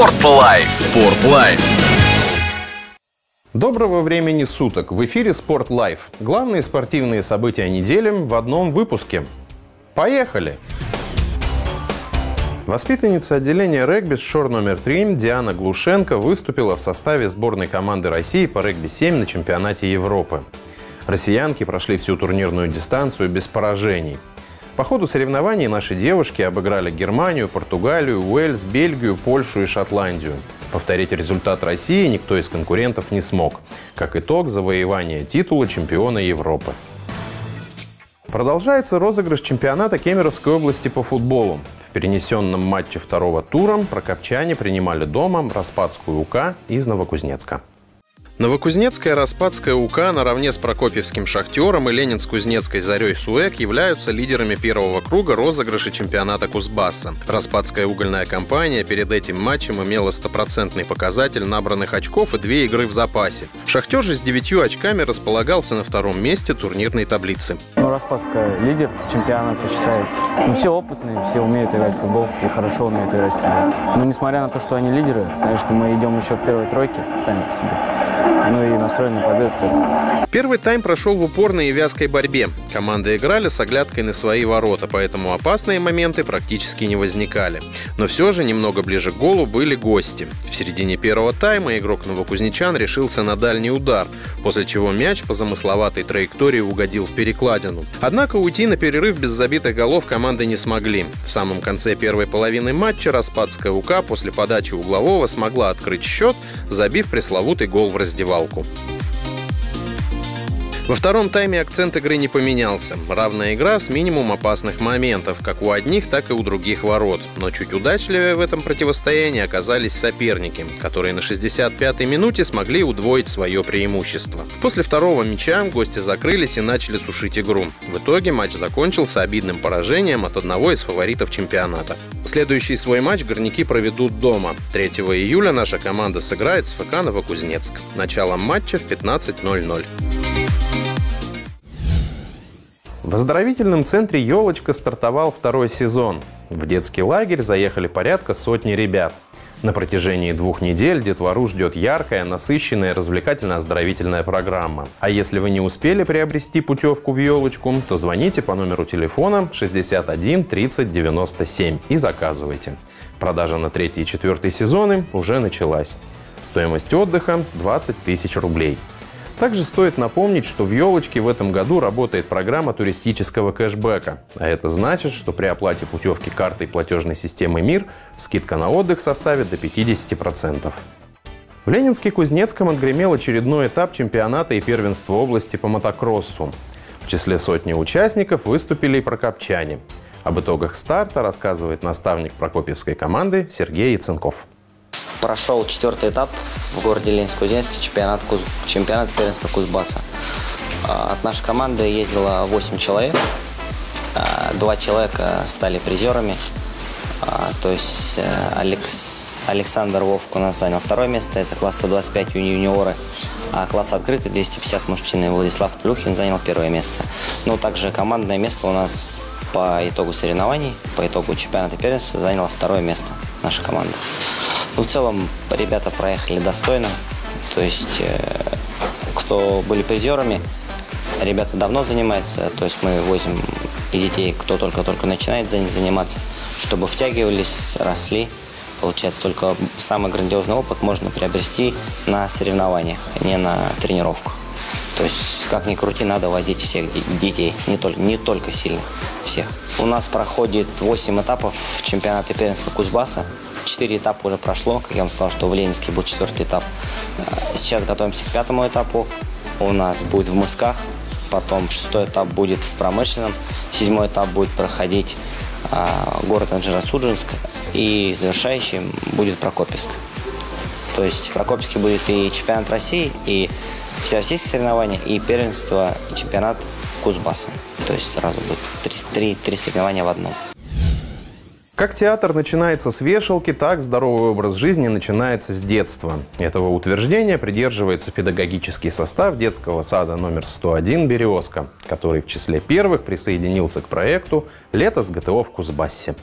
Спортлайф. Спортлайф. Доброго времени суток! В эфире Спорт Life. Главные спортивные события недели в одном выпуске. Поехали! Воспитанница отделения регби СШОР номер 3 Диана Глушенко выступила в составе сборной команды России по регби-7 на чемпионате Европы. Россиянки прошли всю турнирную дистанцию без поражений. По ходу соревнований наши девушки обыграли Германию, Португалию, Уэльс, Бельгию, Польшу и Шотландию. Повторить результат России никто из конкурентов не смог. Как итог, завоевание титула чемпиона Европы. Продолжается розыгрыш чемпионата Кемеровской области по футболу. В перенесенном матче второго тура прокопчане принимали дома Распадскую УК из Новокузнецка. Новокузнецкая Распадская УК наравне с Прокопьевским «Шахтером» и Ленинск-Кузнецкой «Зарей Суэк» являются лидерами первого круга розыгрыша чемпионата Кузбасса. Распадская угольная компания перед этим матчем имела стопроцентный показатель набранных очков и две игры в запасе. «Шахтер» же с девятью очками располагался на втором месте турнирной таблицы. Ну, Распадская лидер чемпионата считается. Ну, все опытные, все умеют играть в футбол и хорошо умеют играть в футбол. Но несмотря на то, что они лидеры, конечно, мы идем еще в первой тройке сами по себе ну и настроен на победу. Первый тайм прошел в упорной и вязкой борьбе. Команды играли с оглядкой на свои ворота, поэтому опасные моменты практически не возникали. Но все же немного ближе к голу были гости. В середине первого тайма игрок новокузнечан решился на дальний удар, после чего мяч по замысловатой траектории угодил в перекладину. Однако уйти на перерыв без забитых голов команды не смогли. В самом конце первой половины матча Распадская УК после подачи углового смогла открыть счет, забив пресловутый гол в раздевалку. Во втором тайме акцент игры не поменялся. Равная игра с минимум опасных моментов, как у одних, так и у других ворот. Но чуть удачливее в этом противостоянии оказались соперники, которые на 65-й минуте смогли удвоить свое преимущество. После второго мяча гости закрылись и начали сушить игру. В итоге матч закончился обидным поражением от одного из фаворитов чемпионата. Следующий свой матч горняки проведут дома. 3 июля наша команда сыграет с ФК Новокузнецк. Начало матча в 15.00. В оздоровительном центре «Елочка» стартовал второй сезон. В детский лагерь заехали порядка сотни ребят. На протяжении двух недель детвору ждет яркая, насыщенная развлекательно-оздоровительная программа. А если вы не успели приобрести путевку в елочку, то звоните по номеру телефона 61 30 97 и заказывайте. Продажа на третий и четвертый сезоны уже началась. Стоимость отдыха 20 тысяч рублей. Также стоит напомнить, что в «Елочке» в этом году работает программа туристического кэшбэка. А это значит, что при оплате путевки картой платежной системы «Мир» скидка на отдых составит до 50%. В Ленинске Кузнецком отгремел очередной этап чемпионата и первенства области по мотокроссу. В числе сотни участников выступили и прокопчане. Об итогах старта рассказывает наставник прокопьевской команды Сергей Яценков прошел четвертый этап в городе Ленинск-Кузнецке, чемпионат, Куз... чемпионат первенства Кузбасса. А, от нашей команды ездило 8 человек. А, два человека стали призерами. А, то есть э, Алекс... Александр Вовк у нас занял второе место, это класс 125 юниоры. А класс открытый 250 мужчины Владислав Плюхин занял первое место. Ну, также командное место у нас по итогу соревнований, по итогу чемпионата первенства заняла второе место наша команда. Ну, в целом, ребята проехали достойно. То есть, э, кто были призерами, ребята давно занимаются. То есть, мы возим и детей, кто только-только начинает заниматься, чтобы втягивались, росли. Получается, только самый грандиозный опыт можно приобрести на соревнованиях, а не на тренировках. То есть, как ни крути, надо возить всех детей, не только, не только сильных, всех. У нас проходит 8 этапов чемпионата первенства Кузбасса. Четыре этапа уже прошло. Как я вам сказал, что в Ленинске был четвертый этап. Э, сейчас готовимся к пятому этапу. У нас будет в Мысках. Потом шестой этап будет в Промышленном. Седьмой этап будет проходить а, город Анжеро-Суджинск. И завершающим будет Прокопьевск. То есть в Прокопьевске будет и чемпионат России, и всероссийские соревнования, и первенство, и чемпионат Кузбасса. То есть сразу будет три, три, три соревнования в одном. Как театр начинается с вешалки, так здоровый образ жизни начинается с детства. Этого утверждения придерживается педагогический состав детского сада номер 101 «Березка», который в числе первых присоединился к проекту «Лето с ГТО в Кузбассе».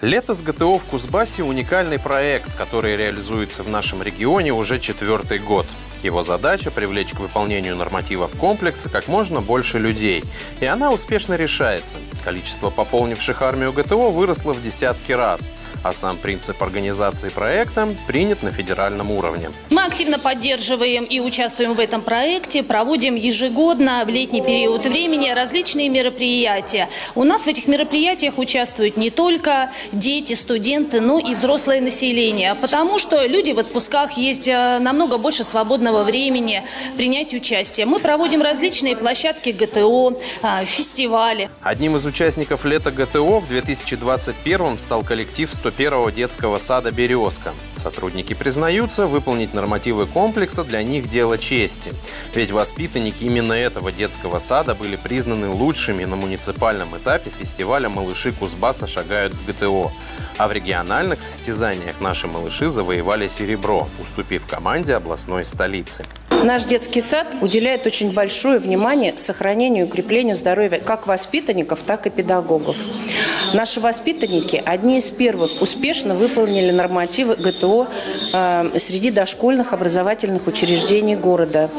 Лето с ГТО в Кузбассе – уникальный проект, который реализуется в нашем регионе уже четвертый год. Его задача – привлечь к выполнению нормативов комплекса как можно больше людей. И она успешно решается. Количество пополнивших армию ГТО выросло в десятки раз, а сам принцип организации проекта принят на федеральном уровне. Мы активно поддерживаем и участвуем в этом проекте, проводим ежегодно в летний период времени различные мероприятия. У нас в этих мероприятиях участвуют не только дети, студенты, но и взрослое население, потому что люди в отпусках есть э, намного больше свободного времени принять участие. Мы проводим различные площадки ГТО, э, фестивали. Одним из участников лета ГТО в 2021 стал коллектив 101-го детского сада «Березка». Сотрудники признаются, выполнить нормативы комплекса для них дело чести. Ведь воспитанники именно этого детского сада были признаны лучшими на муниципальном этапе фестиваля «Малыши Кузбасса шагают в ГТО». А в региональных состязаниях наши малыши завоевали серебро, уступив команде областной столицы. Наш детский сад уделяет очень большое внимание сохранению и укреплению здоровья как воспитанников, так и педагогов. Наши воспитанники одни из первых успешно выполнили нормативы ГТО э, среди дошкольных образовательных учреждений города.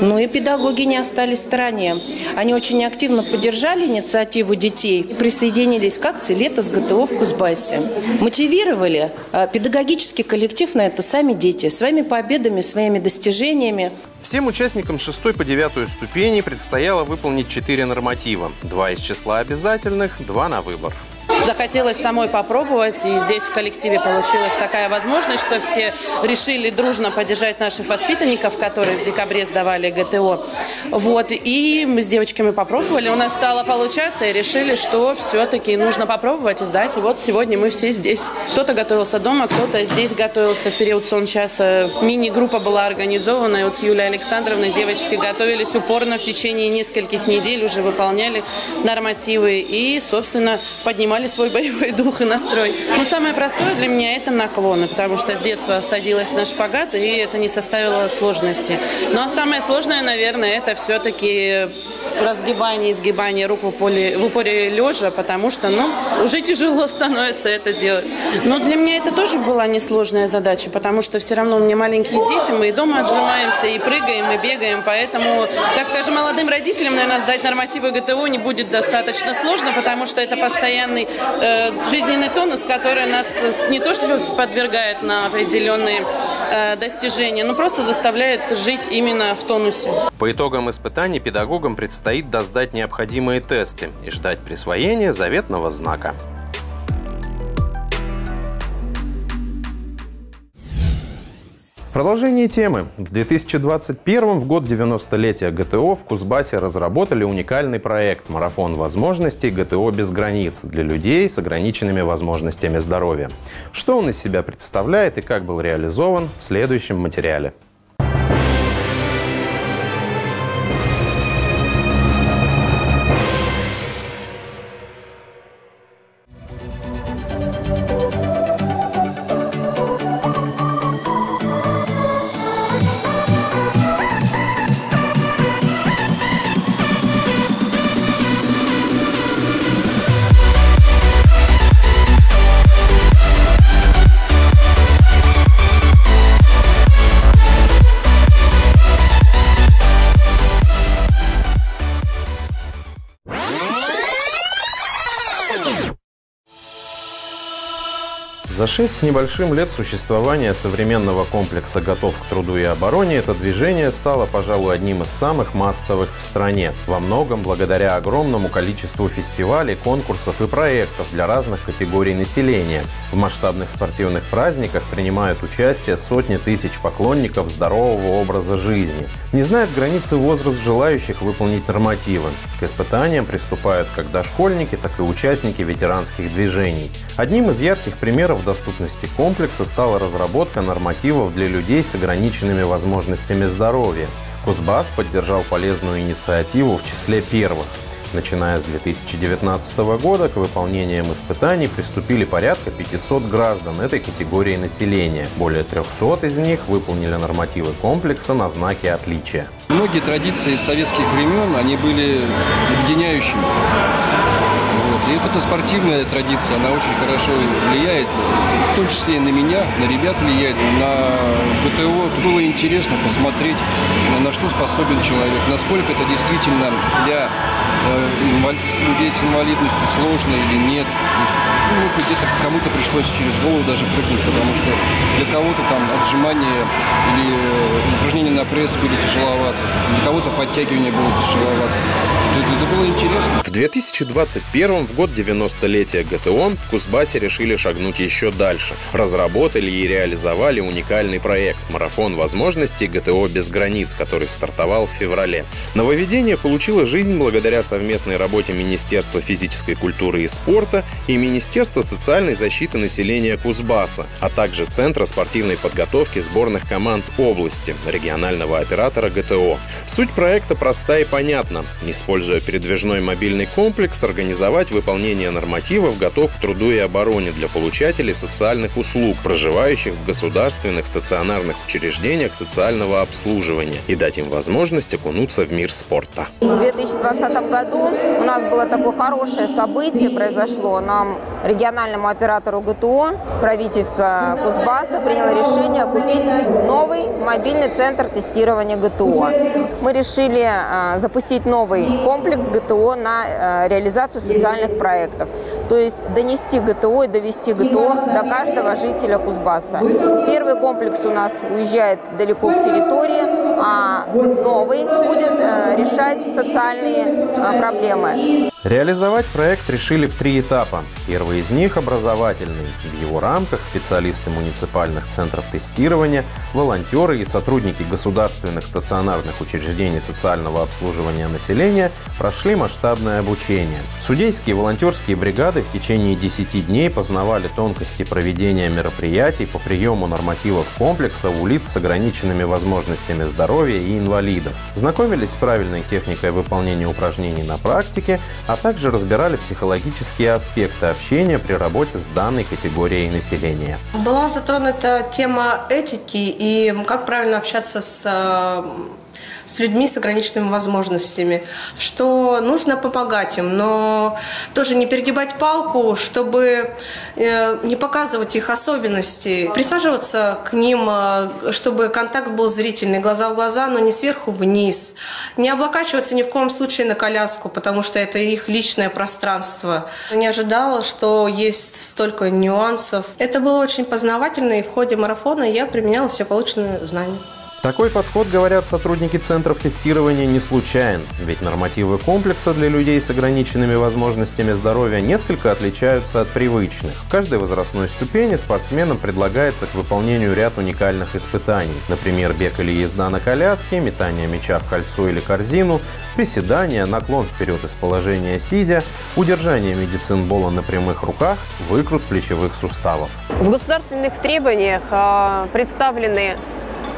Но и педагоги не остались в стороне. Они очень активно поддержали инициативу детей, присоединились к акции «Лето с ГТО в Кузбассе». Мотивировали э, педагогический коллектив на это сами дети, своими победами, своими достижениями. Всем участникам с 6 по 9 ступени предстояло выполнить 4 норматива. Два из числа обязательных, два на выбор. Захотелось самой попробовать, и здесь в коллективе получилась такая возможность, что все решили дружно поддержать наших воспитанников, которые в декабре сдавали ГТО. Вот, и мы с девочками попробовали, у нас стало получаться, и решили, что все-таки нужно попробовать и сдать. И вот сегодня мы все здесь. Кто-то готовился дома, кто-то здесь готовился в период сон-часа. Мини-группа была организована, и вот с Юлией Александровной девочки готовились упорно в течение нескольких недель, уже выполняли нормативы и, собственно, поднимали свой боевой дух и настрой. Ну, самое простое для меня это наклоны, потому что с детства садилась на шпагат, и это не составило сложности. Ну, а самое сложное, наверное, это все-таки разгибание, изгибание рук в упоре, в упоре лежа, потому что, ну, уже тяжело становится это делать. Но для меня это тоже была несложная задача, потому что все равно у меня маленькие дети, мы и дома отжимаемся, и прыгаем, и бегаем, поэтому, так скажем, молодым родителям, наверное, сдать нормативы ГТО не будет достаточно сложно, потому что это постоянный э, жизненный тонус, который нас не то чтобы подвергает на определенные э, достижения, но просто заставляет жить именно в тонусе. По итогам испытаний педагогам предстоит доздать необходимые тесты и ждать присвоения заветного знака. Продолжение темы. В 2021 в год 90-летия ГТО в Кузбассе разработали уникальный проект «Марафон возможностей ГТО без границ» для людей с ограниченными возможностями здоровья. Что он из себя представляет и как был реализован в следующем материале. За шесть с небольшим лет существования современного комплекса «Готов к труду и обороне» это движение стало, пожалуй, одним из самых массовых в стране. Во многом благодаря огромному количеству фестивалей, конкурсов и проектов для разных категорий населения. В масштабных спортивных праздниках принимают участие сотни тысяч поклонников здорового образа жизни. Не знает границы возраст желающих выполнить нормативы. К испытаниям приступают как дошкольники, так и участники ветеранских движений. Одним из ярких примеров доступности комплекса стала разработка нормативов для людей с ограниченными возможностями здоровья. Кузбасс поддержал полезную инициативу в числе первых. Начиная с 2019 года к выполнениям испытаний приступили порядка 500 граждан этой категории населения. Более 300 из них выполнили нормативы комплекса на знаки отличия. Многие традиции советских времен, они были объединяющими. И вот эта спортивная традиция, она очень хорошо влияет, в том числе и на меня, на ребят влияет, на ГТО. Было интересно посмотреть, на что способен человек, насколько это действительно для э, людей с инвалидностью сложно или нет. Ну, может быть, где-то кому-то пришлось через голову даже прыгнуть, потому что для кого-то там отжимания или э, упражнения на пресс были тяжеловаты, для кого-то подтягивания было тяжеловато. Это, это было интересно. В 2021 в год 90-летия ГТО в Кузбассе решили шагнуть еще дальше. Разработали и реализовали уникальный проект «Марафон возможностей ГТО без границ», который стартовал в феврале. Нововведение получило жизнь благодаря совместной работе Министерства физической культуры и спорта и Министерства социальной защиты населения Кузбасса, а также Центра спортивной подготовки сборных команд области, регионального оператора ГТО. Суть проекта проста и понятна. Используя передвижной мобильный комплекс, организовать выполнение нормативов готов к труду и обороне для получателей социальных услуг, проживающих в государственных стационарных учреждениях социального обслуживания и дать им возможность окунуться в мир спорта. В 2020 году у нас было такое хорошее событие произошло. Нам, региональному оператору ГТО, правительство Кузбасса приняло решение купить новый мобильный центр тестирования ГТО. Мы решили э, запустить новый комплекс ГТО на э, реализацию социальных проектов. То есть донести ГТО и довести ГТО до каждого жителя Кузбасса. Первый комплекс у нас уезжает далеко в территории, а новый будет э, решать социальные проблемы. Реализовать проект решили в три этапа. Первый из них – образовательный. В его рамках специалисты муниципальных центров тестирования, волонтеры и сотрудники государственных стационарных учреждений социального обслуживания населения прошли масштабное обучение. Судейские и волонтерские бригады в течение 10 дней познавали тонкости проведения мероприятий по приему нормативов комплекса у лиц с ограниченными возможностями здоровья и инвалидов. Знакомились с правильной техникой выполнения упражнений на практике, а также разбирали психологические аспекты общения при работе с данной категорией населения. Была затронута тема этики и как правильно общаться с с людьми с ограниченными возможностями, что нужно помогать им, но тоже не перегибать палку, чтобы э, не показывать их особенности, присаживаться к ним, э, чтобы контакт был зрительный, глаза в глаза, но не сверху вниз, не облокачиваться ни в коем случае на коляску, потому что это их личное пространство. Не ожидала, что есть столько нюансов. Это было очень познавательно, и в ходе марафона я применяла все полученные знания. Такой подход, говорят сотрудники центров тестирования, не случайен, ведь нормативы комплекса для людей с ограниченными возможностями здоровья несколько отличаются от привычных. В каждой возрастной ступени спортсменам предлагается к выполнению ряд уникальных испытаний, например, бег или езда на коляске, метание мяча в кольцо или корзину, приседания, наклон вперед из положения сидя, удержание медицинбола на прямых руках, выкрут плечевых суставов. В государственных требованиях э, представлены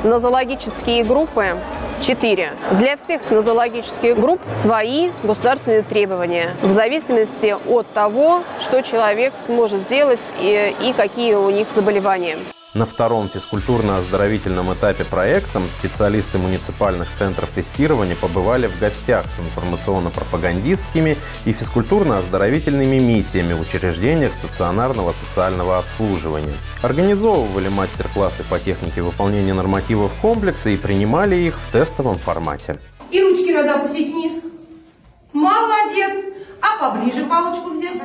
нозологические группы 4. Для всех нозологических групп свои государственные требования в зависимости от того, что человек сможет сделать и, и какие у них заболевания. На втором физкультурно-оздоровительном этапе проекта специалисты муниципальных центров тестирования побывали в гостях с информационно-пропагандистскими и физкультурно-оздоровительными миссиями в учреждениях стационарного социального обслуживания. Организовывали мастер-классы по технике выполнения нормативов комплекса и принимали их в тестовом формате. И ручки надо опустить вниз. Молодец! А поближе палочку взять?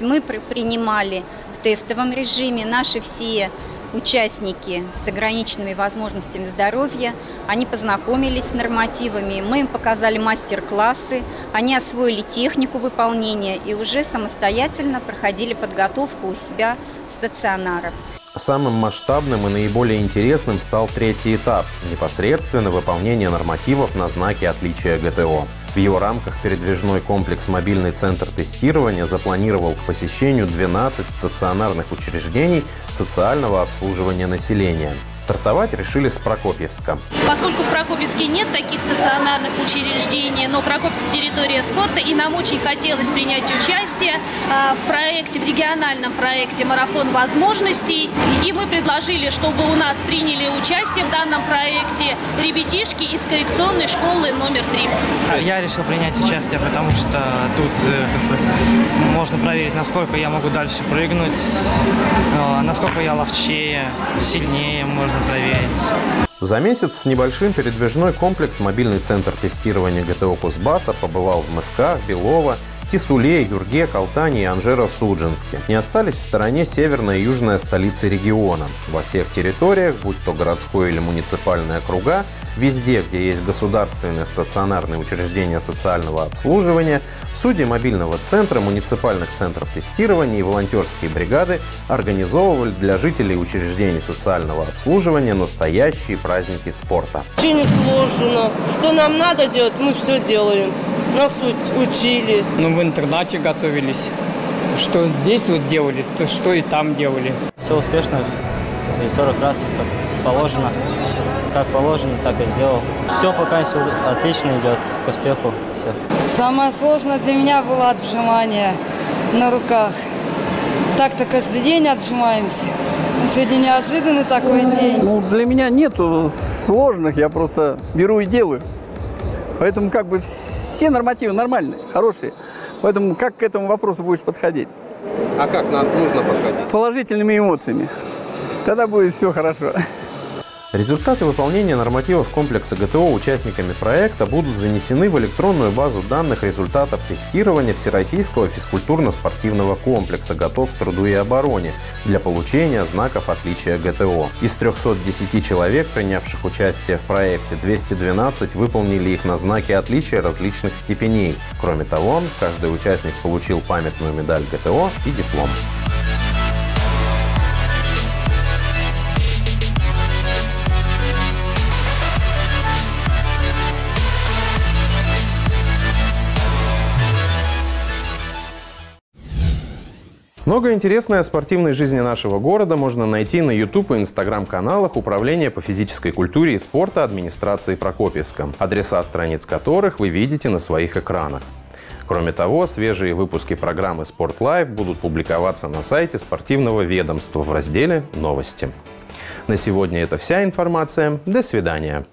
Мы принимали в тестовом режиме наши все участники с ограниченными возможностями здоровья, они познакомились с нормативами, мы им показали мастер-классы, они освоили технику выполнения и уже самостоятельно проходили подготовку у себя в стационарах. Самым масштабным и наиболее интересным стал третий этап – непосредственно выполнение нормативов на знаке отличия ГТО. В его рамках передвижной комплекс «Мобильный центр тестирования» запланировал к посещению 12 стационарных учреждений социального обслуживания населения. Стартовать решили с Прокопьевска. Поскольку в Прокопьевске нет таких стационарных учреждений, но Прокопьевск – территория спорта, и нам очень хотелось принять участие а, в проекте, в региональном проекте «Марафон возможностей». И мы предложили, чтобы у нас приняли участие в данном проекте ребятишки из коррекционной школы номер три. Я решил принять участие, потому что тут можно проверить, насколько я могу дальше прыгнуть, насколько я ловчее, сильнее можно проверить. За месяц с небольшим передвижной комплекс «Мобильный центр тестирования ГТО Кузбасса» побывал в Мысках, Белово, Кисуле, Юрге, Калтане и Анжеро-Судженске. Не остались в стороне северная и южная столицы региона. Во всех территориях, будь то городской или муниципальные округа, везде, где есть государственные стационарные учреждения социального обслуживания, судьи мобильного центра, муниципальных центров тестирования и волонтерские бригады организовывали для жителей учреждений социального обслуживания настоящие праздники спорта. Очень сложно. Что нам надо делать, мы все делаем. Нас учили. Ну, в интернате готовились. Что здесь вот делали, то что и там делали. Все успешно. И 40 раз как положено. Как положено, так и сделал. Все пока все отлично идет. К успеху. Все. Самое сложное для меня было отжимание на руках. Так-то каждый день отжимаемся. Сегодня неожиданный такой день. Ну, для меня нету сложных, я просто беру и делаю. Поэтому как бы все нормативы нормальные, хорошие. Поэтому как к этому вопросу будешь подходить? А как нам нужно подходить? Положительными эмоциями. Тогда будет все хорошо. Результаты выполнения нормативов комплекса ГТО участниками проекта будут занесены в электронную базу данных результатов тестирования Всероссийского физкультурно-спортивного комплекса «Готов к труду и обороне» для получения знаков отличия ГТО. Из 310 человек, принявших участие в проекте, 212 выполнили их на знаки отличия различных степеней. Кроме того, каждый участник получил памятную медаль ГТО и диплом. Много интересное о спортивной жизни нашего города можно найти на YouTube и Instagram каналах Управления по физической культуре и спорта администрации Прокопьевска, адреса страниц которых вы видите на своих экранах. Кроме того, свежие выпуски программы «Спорт Лайв» будут публиковаться на сайте спортивного ведомства в разделе «Новости». На сегодня это вся информация. До свидания.